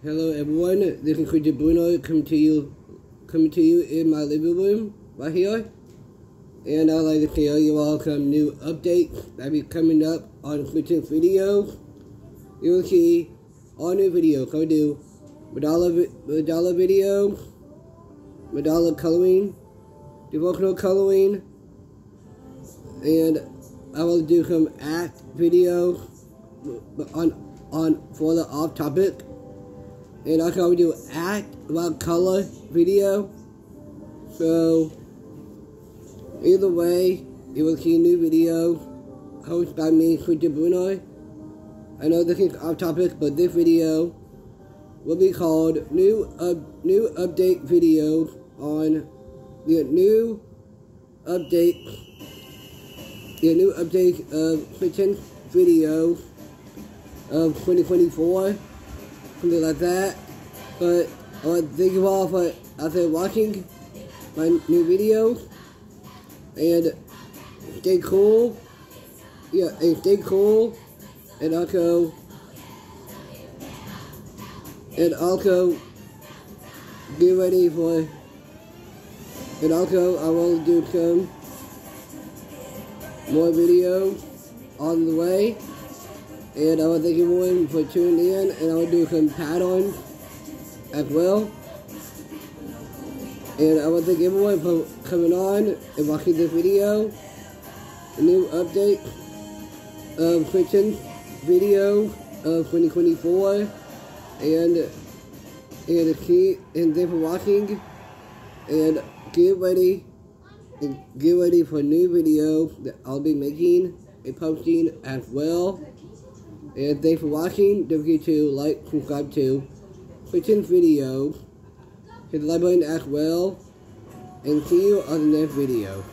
Hello everyone, this is Christian Bruno coming to you coming to you in my living room right here. And I'd like to tell oh, you all some new updates that be coming up on Christian's videos. You will see all new videos. I do Madala, Madala video, Madala coloring, devotional coloring, and I will do some act videos on on for the off topic and also I will do act about color video. So either way, you will see a new video hosted by me, Christian Bruno. I know this is off topic, but this video will be called new uh, new update video on the new update the new update of Christian video of 2024 something like that. But I want to thank you all for after watching my new video. And stay cool. Yeah, and stay cool. And also, and also, get ready for, and also I will do some more video on the way. And I to thank everyone for tuning in, and I will do some patterns as well. And I want to thank everyone for coming on and watching this video. A new update of Christian video of 2024. And and key and thanks for watching. And get ready and get ready for a new video that I'll be making and posting as well. And thanks for watching. Don't forget to like, subscribe to Christian's video. Hit the like button as well. And see you on the next video.